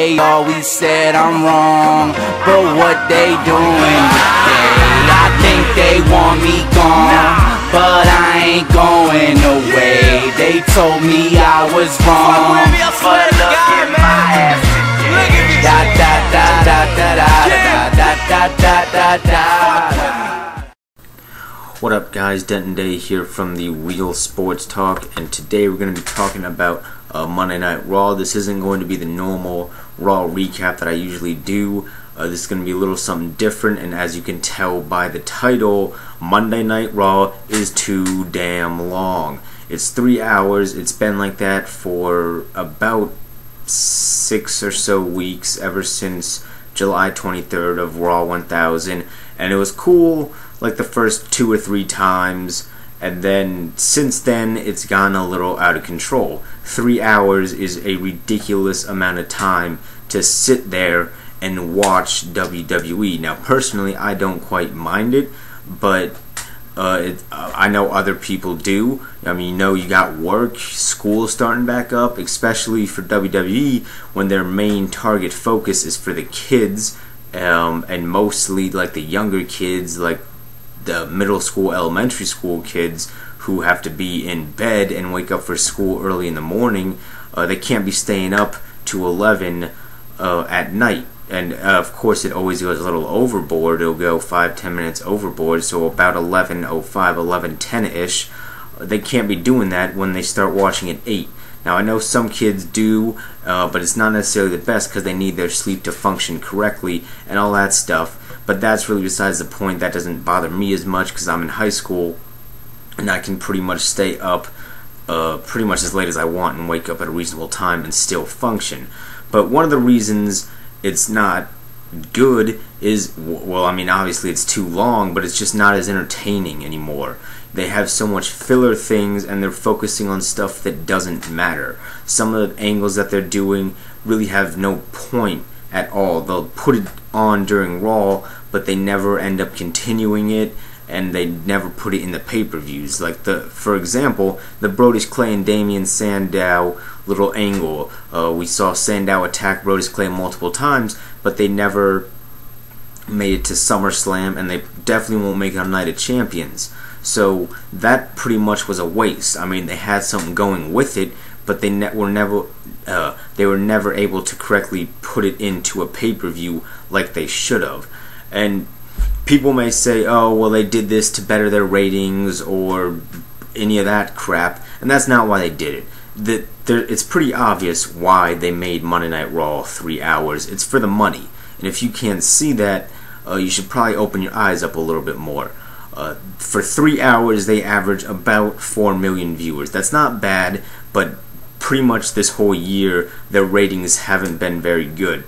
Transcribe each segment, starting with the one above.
they always said I'm wrong But what they doing today? I think they want me gone But I ain't going away They told me I was wrong But look at my ass Da da da da da da da da da da da What up guys, Denton Day here from the Real Sports Talk and today we're going to be talking about uh, Monday Night Raw. This isn't going to be the normal Raw recap that I usually do. Uh, this is going to be a little something different and as you can tell by the title, Monday Night Raw is too damn long. It's three hours, it's been like that for about six or so weeks ever since July 23rd of Raw 1000 and it was cool like the first two or three times and then since then it's gone a little out of control. Three hours is a ridiculous amount of time to sit there and watch WWE. Now personally I don't quite mind it, but uh, it, uh, I know other people do. I mean, you know, you got work, school starting back up, especially for WWE when their main target focus is for the kids, um, and mostly like the younger kids, like the middle school, elementary school kids who have to be in bed and wake up for school early in the morning. Uh, they can't be staying up to 11 uh, at night. And uh, of course, it always goes a little overboard. It'll go 5 10 minutes overboard, so about 11.05, 11.10 ish. They can't be doing that when they start watching at 8. Now, I know some kids do, uh, but it's not necessarily the best because they need their sleep to function correctly and all that stuff. But that's really besides the point. That doesn't bother me as much because I'm in high school and I can pretty much stay up uh, pretty much as late as I want and wake up at a reasonable time and still function. But one of the reasons it's not good is well, I mean, obviously it's too long, but it's just not as entertaining anymore. They have so much filler things and they're focusing on stuff that doesn't matter. Some of the angles that they're doing really have no point at all. They'll put it on during Raw, but they never end up continuing it and they never put it in the pay-per-views. Like the, for example, the Brodus Clay and Damien Sandow little angle. Uh, we saw Sandow attack Brodus Clay multiple times, but they never made it to SummerSlam, and they definitely won't make it on Night of Champions. So that pretty much was a waste. I mean, they had something going with it, but they ne were never uh, they were never able to correctly put it into a pay-per-view like they should have. And people may say, "Oh, well, they did this to better their ratings or any of that crap," and that's not why they did it. That it's pretty obvious why they made Monday Night Raw three hours. It's for the money, and if you can't see that, uh, you should probably open your eyes up a little bit more. Uh, for three hours, they average about four million viewers. That's not bad, but pretty much this whole year, their ratings haven't been very good.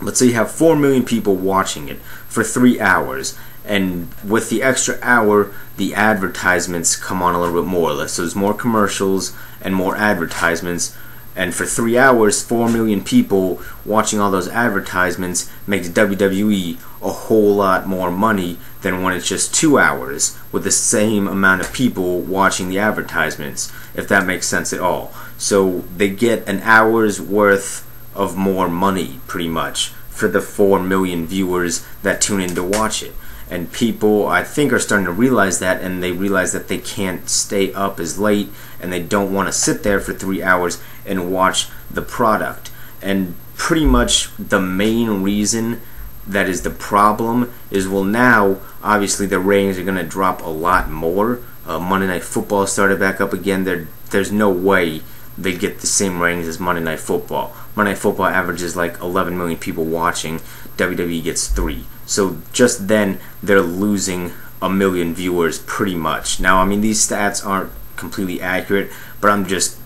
Let's say you have 4 million people watching it for 3 hours, and with the extra hour, the advertisements come on a little bit more. So there's more commercials and more advertisements. And for 3 hours, 4 million people watching all those advertisements makes WWE a whole lot more money than when it's just 2 hours with the same amount of people watching the advertisements, if that makes sense at all. So they get an hour's worth of more money, pretty much, for the 4 million viewers that tune in to watch it. And people, I think, are starting to realize that, and they realize that they can't stay up as late, and they don't want to sit there for three hours and watch the product. And pretty much the main reason that is the problem is well, now, obviously, the ratings are going to drop a lot more. Uh, Monday Night Football started back up again. There, there's no way they get the same ratings as Monday Night Football. Monday Night Football averages like 11 million people watching. WWE gets three. So just then they're losing a million viewers pretty much. Now I mean these stats aren't completely accurate, but I'm just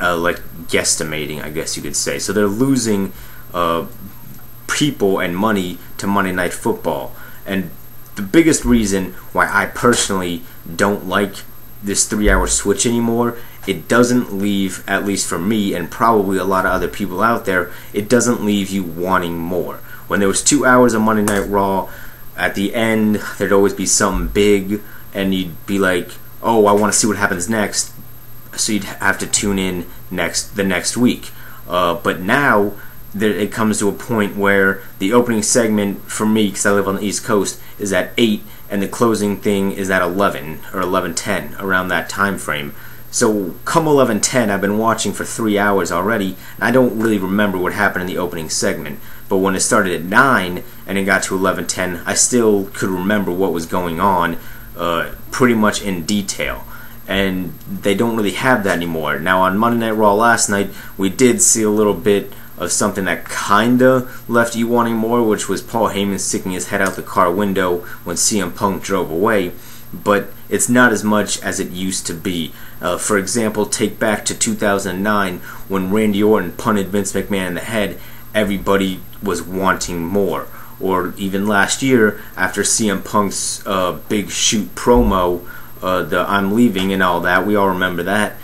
uh, like guesstimating, I guess you could say. So they're losing uh, people and money to Monday Night Football, and the biggest reason why I personally don't like this three-hour switch anymore it doesn't leave, at least for me and probably a lot of other people out there, it doesn't leave you wanting more. When there was two hours of Monday Night Raw, at the end there'd always be something big, and you'd be like, "Oh, I want to see what happens next," so you'd have to tune in next the next week. Uh, but now there, it comes to a point where the opening segment for me, because I live on the East Coast, is at eight, and the closing thing is at eleven or eleven ten around that time frame. So come eleven ten, I've been watching for three hours already, and I don't really remember what happened in the opening segment. But when it started at nine and it got to eleven ten, I still could remember what was going on, uh, pretty much in detail and they don't really have that anymore. Now on Monday Night Raw last night, we did see a little bit of something that kinda left you wanting more, which was Paul Heyman sticking his head out the car window when CM Punk drove away. But it's not as much as it used to be. Uh, for example, take back to 2009 when Randy Orton punted Vince McMahon in the head. Everybody was wanting more. Or even last year, after CM Punk's uh, big shoot promo, uh, the I'm leaving and all that, we all remember that.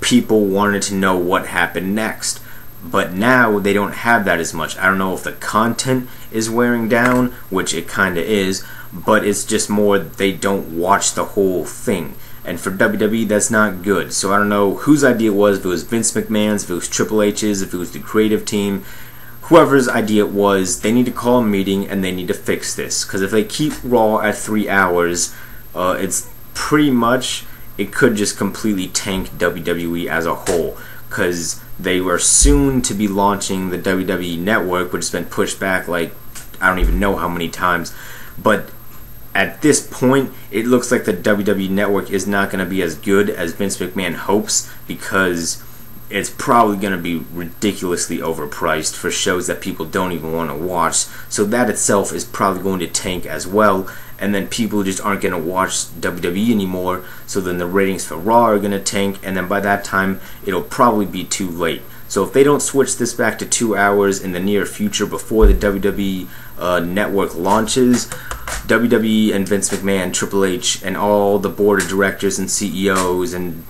People wanted to know what happened next but now they don't have that as much. I don't know if the content is wearing down, which it kind of is, but it's just more they don't watch the whole thing. And for WWE, that's not good. So I don't know whose idea it was, if it was Vince McMahon's, if it was Triple H's, if it was the creative team. Whoever's idea it was, they need to call a meeting and they need to fix this. Because if they keep Raw at three hours, uh, it's pretty much, it could just completely tank WWE as a whole. Because they were soon to be launching the WWE Network, which has been pushed back like I don't even know how many times. But at this point, it looks like the WWE Network is not going to be as good as Vince McMahon hopes because it's probably going to be ridiculously overpriced for shows that people don't even want to watch. So that itself is probably going to tank as well. And then people just aren't going to watch WWE anymore. So then the ratings for Raw are going to tank. And then by that time, it'll probably be too late. So if they don't switch this back to two hours in the near future before the WWE uh, network launches, WWE and Vince McMahon, Triple H, and all the board of directors and CEOs and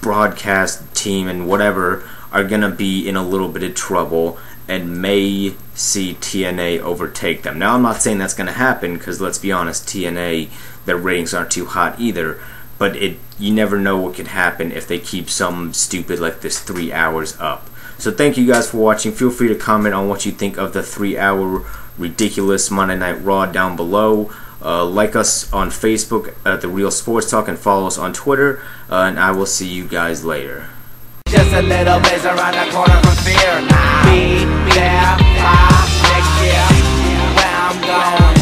broadcast team and whatever are going to be in a little bit of trouble and may see TNA overtake them. Now, I'm not saying that's going to happen because let's be honest, TNA, their ratings aren't too hot either. But it, you never know what could happen if they keep some stupid like this three hours up. So thank you guys for watching. Feel free to comment on what you think of the three-hour ridiculous Monday Night Raw down below. Uh, like us on Facebook at The Real Sports Talk and follow us on Twitter. Uh, and I will see you guys later. Just a little around the corner from fear. Be there, next year, where I'm going.